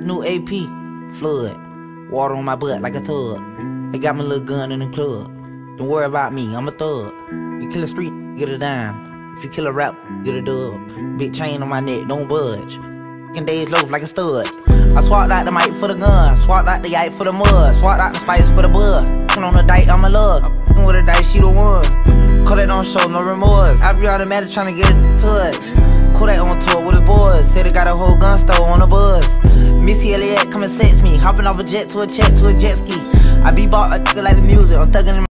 New AP, flood. Water on my butt like a tub. They got my little gun in the club. Don't worry about me, I'm a thug. You kill a street, get a dime. If you kill a rap, get a dub. Big chain on my neck, don't budge. Fucking days loaf like a stud. I swapped out the mic for the gun, swapped out the yike for the mud, swapped out the spice for the bud. Put on the dike, I'm a lug. I'm with a dice, she the one. Call don't show no remorse. I be automatic trying to get a touch. Kodak on tour Elliott come and sex me. Hopping off a jet to a jet to a jet ski. I be bought a nigga like the music. I'm thugging in my